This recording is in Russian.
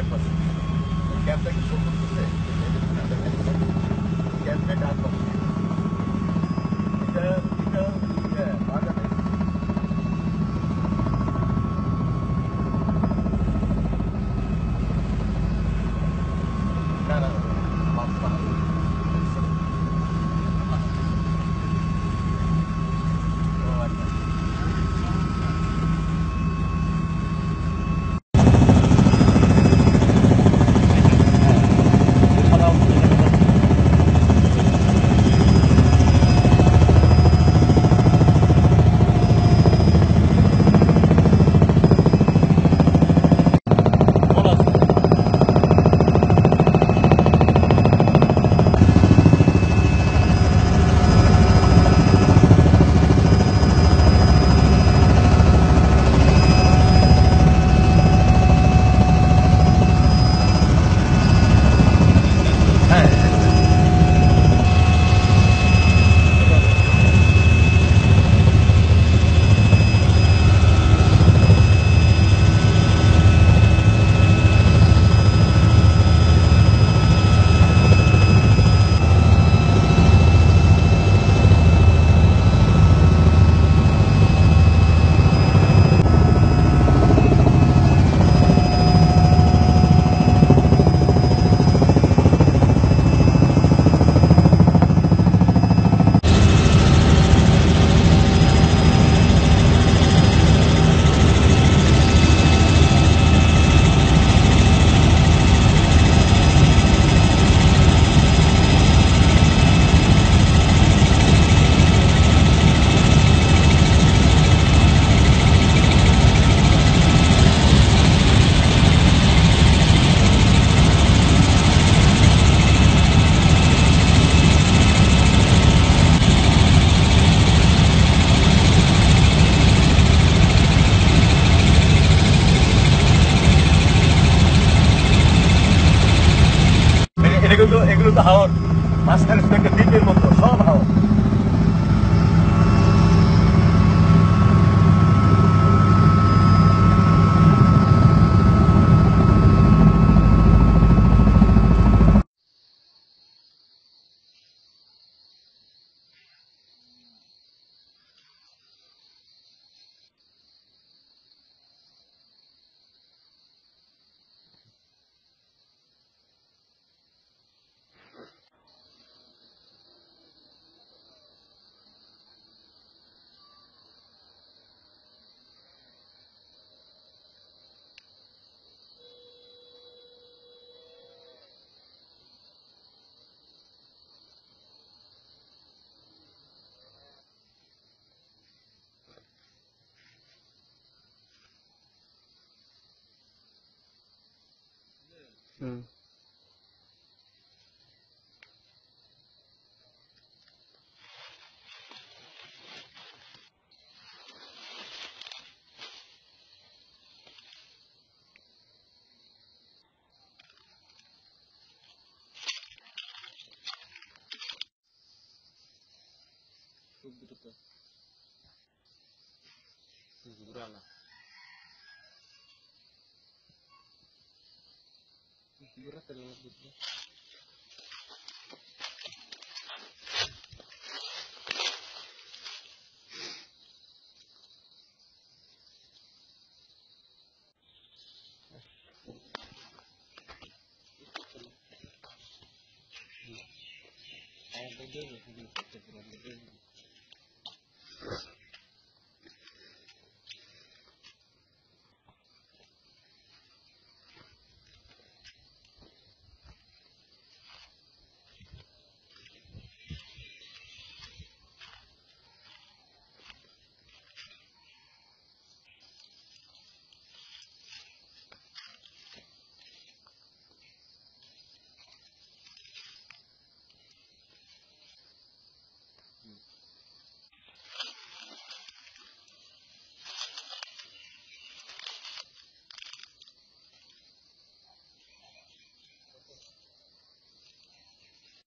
Kefas. O Kefas que sou Что будет это. Из Урана. berat ada gitu. Ayam begini.